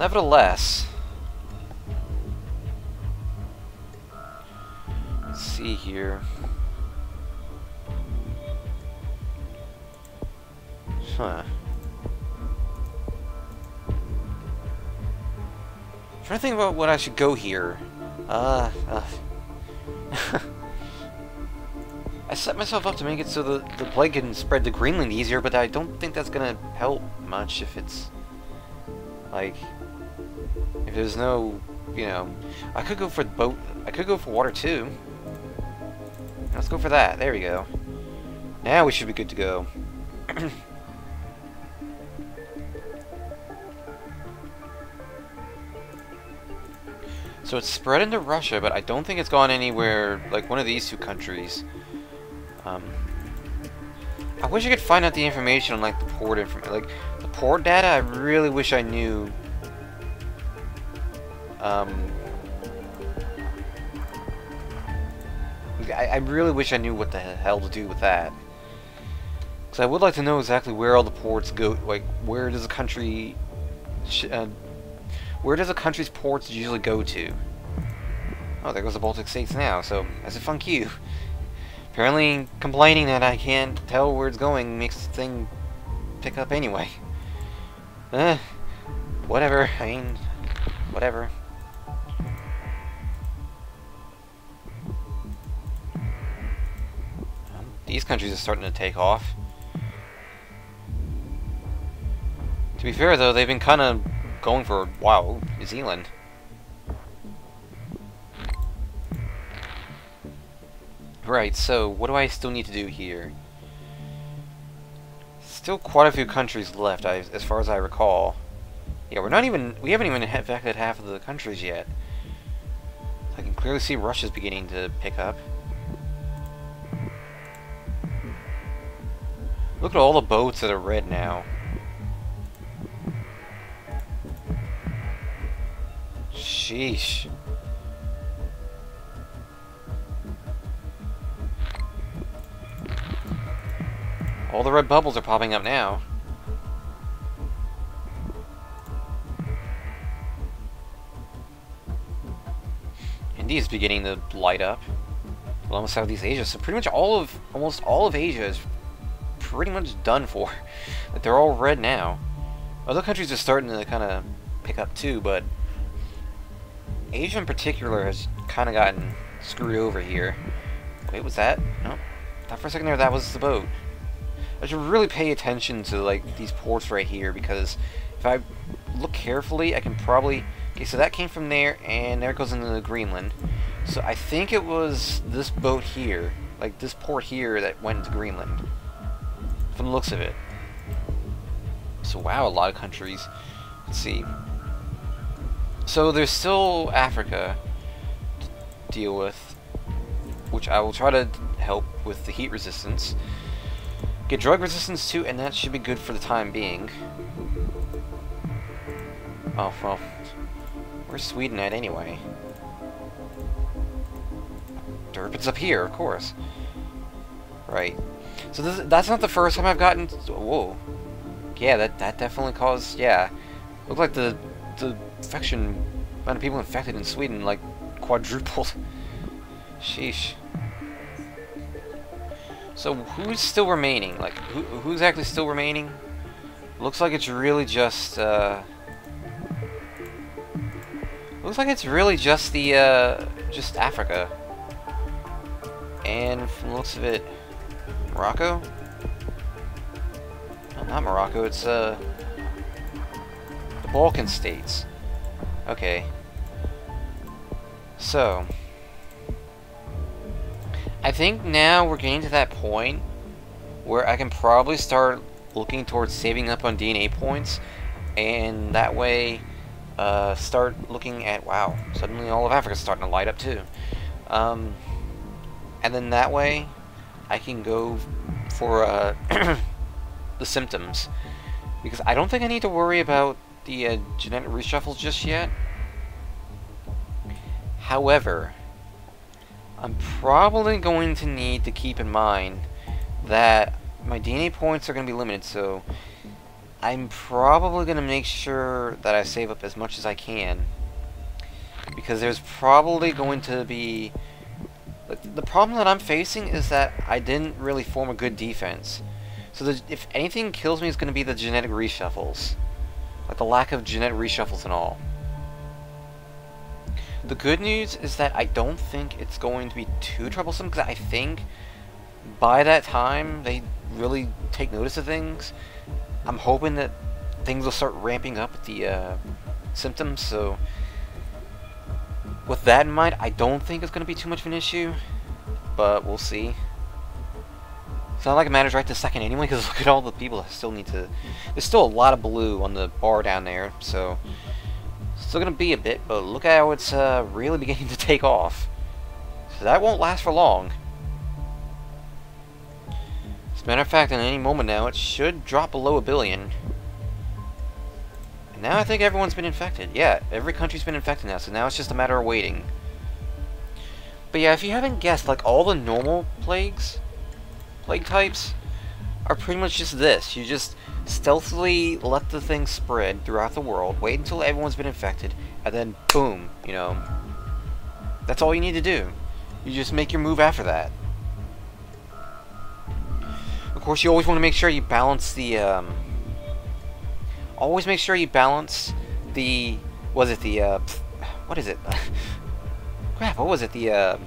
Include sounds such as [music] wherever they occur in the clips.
nevertheless, let's see here. Huh. I'm trying to think about what I should go here. Uh, uh. [laughs] I set myself up to make it so the, the plague can spread to Greenland easier, but I don't think that's gonna help much if it's... Like... If there's no... You know... I could go for boat... I could go for water too. Let's go for that. There we go. Now we should be good to go. [clears throat] so it's spread into Russia, but I don't think it's gone anywhere like one of these two countries. Um, I wish I could find out the information on like the port information, like the port data. I really wish I knew. Um, I, I really wish I knew what the hell to do with that. Because I would like to know exactly where all the ports go. Like, where does a country, uh, where does a country's ports usually go to? Oh, there goes the Baltic states now. So I said, funk you. Apparently, complaining that I can't tell where it's going makes the thing pick up anyway. Eh, whatever. I mean, whatever. These countries are starting to take off. To be fair, though, they've been kind of going for a while. New Zealand. Right, so what do I still need to do here? Still quite a few countries left, I, as far as I recall. Yeah, we're not even, we haven't even affected half of the countries yet. I can clearly see Russia's beginning to pick up. Look at all the boats that are red now. Sheesh. All the red bubbles are popping up now. India is beginning to light up, along with Southeast Asia. So pretty much all of, almost all of Asia is pretty much done for. Like [laughs] they're all red now. Other countries are starting to kind of pick up too, but Asia in particular has kind of gotten screwed over here. Wait, was that? No. Thought for a second there that was the boat. I should really pay attention to like these ports right here because if I look carefully, I can probably... Okay, so that came from there, and there it goes into the Greenland. So I think it was this boat here, like this port here that went into Greenland. From the looks of it. So wow, a lot of countries. Let's see. So there's still Africa to deal with, which I will try to help with the heat resistance. Get drug resistance too, and that should be good for the time being. Oh, well. Where's Sweden at anyway? Durban's up here, of course. Right. So this, that's not the first time I've gotten... Whoa. Yeah, that, that definitely caused... Yeah. Looked like the, the infection... amount of people infected in Sweden, like, quadrupled. Sheesh. So who's still remaining? Like, who, who's actually still remaining? Looks like it's really just, uh... Looks like it's really just the, uh, just Africa. And from looks of it, Morocco? No, not Morocco, it's, uh... The Balkan states. Okay. So... I think now we're getting to that point where I can probably start looking towards saving up on DNA points and that way uh, start looking at wow suddenly all of Africa's starting to light up too um, and then that way I can go for uh, [clears throat] the symptoms because I don't think I need to worry about the uh, genetic reshuffles just yet however I'm probably going to need to keep in mind that my DNA points are going to be limited, so I'm probably going to make sure that I save up as much as I can. Because there's probably going to be... The problem that I'm facing is that I didn't really form a good defense. So the, if anything kills me, it's going to be the genetic reshuffles. Like the lack of genetic reshuffles and all. The good news is that I don't think it's going to be too troublesome because I think by that time they really take notice of things. I'm hoping that things will start ramping up with the uh, symptoms. So with that in mind, I don't think it's going to be too much of an issue, but we'll see. It's not like it matters right this second anyway, because [laughs] look at all the people that still need to... There's still a lot of blue on the bar down there, so... Still gonna be a bit, but look at how it's uh, really [laughs] beginning to take off. So that won't last for long. As a matter of fact, in any moment now, it should drop below a billion. Now I think everyone's been infected. Yeah, every country's been infected now, so now it's just a matter of waiting. But yeah, if you haven't guessed, like all the normal plagues, plague types are pretty much just this. You just stealthily let the thing spread throughout the world, wait until everyone's been infected, and then boom, you know. That's all you need to do. You just make your move after that. Of course, you always want to make sure you balance the, um, always make sure you balance the, was it the, uh, what is it? [laughs] Crap, what was it? The, uh,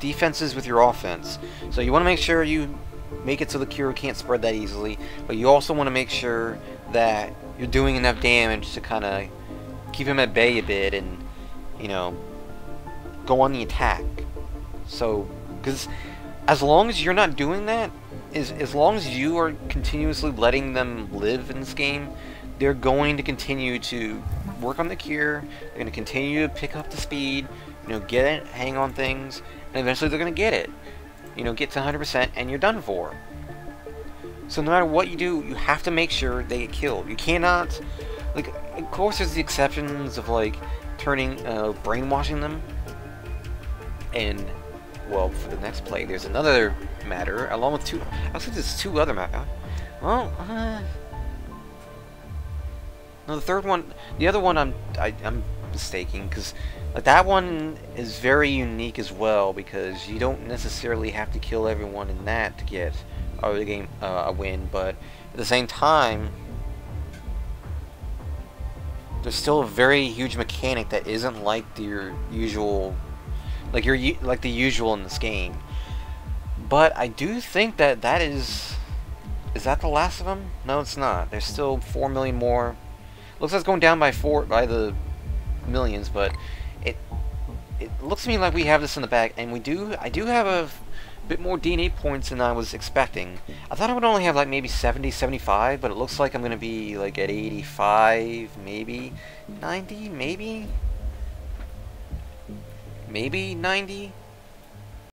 defenses with your offense. So you want to make sure you make it so the cure can't spread that easily, but you also want to make sure that you're doing enough damage to kind of keep him at bay a bit and, you know, go on the attack. So, because as long as you're not doing that, is as long as you are continuously letting them live in this game, they're going to continue to work on the cure, they're going to continue to pick up the speed, you know, get it, hang on things, and eventually they're going to get it you know, get to 100% and you're done for. So no matter what you do, you have to make sure they get killed. You cannot, like, of course there's the exceptions of, like, turning, uh, brainwashing them. And, well, for the next play, there's another matter, along with two, I think there's two other matter. Well, uh, no, the third one, the other one I'm, I, I'm mistaking, because like, that one is very unique as well, because you don't necessarily have to kill everyone in that to get a game uh, a win, but at the same time, there's still a very huge mechanic that isn't like your usual, like your like the usual in this game. But I do think that that is, is that the last of them? No, it's not. There's still four million more. Looks like it's going down by four by the millions, but it it looks to me like we have this in the bag, and we do. I do have a bit more DNA points than I was expecting. I thought I would only have like maybe 70, 75, but it looks like I'm going to be like at 85, maybe 90, maybe maybe 90.